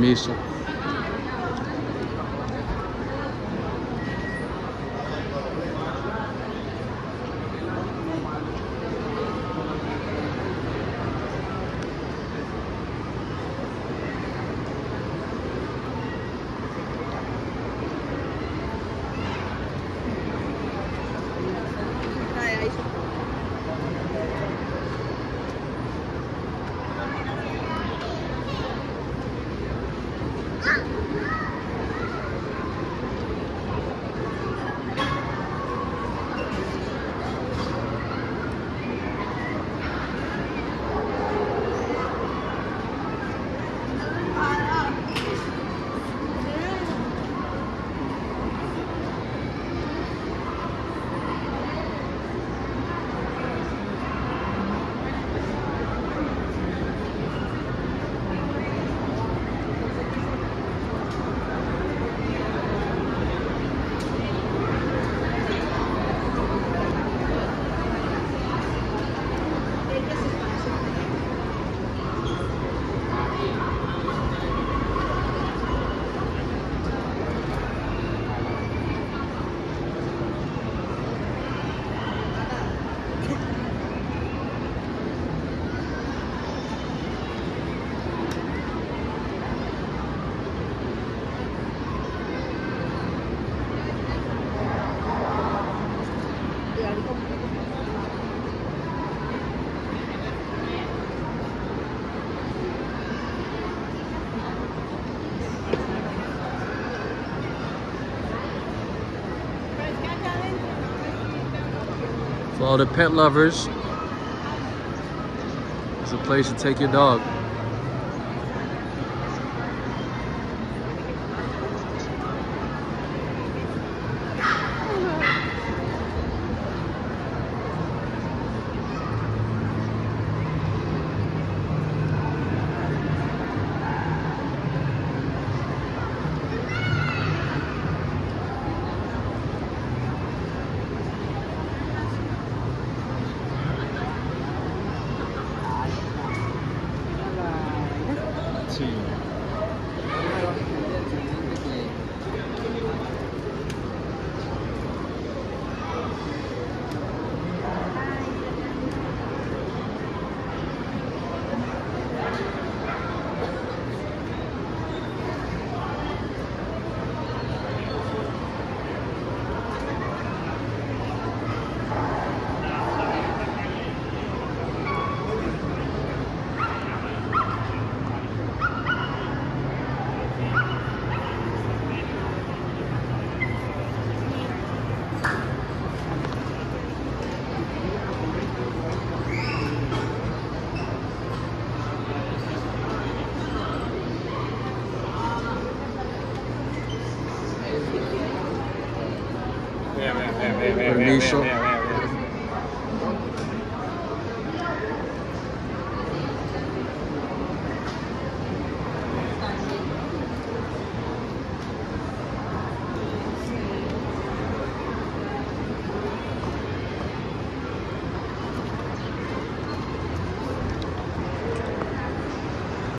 maayso permiso. For all the pet lovers, it's a place to take your dog. Permiso.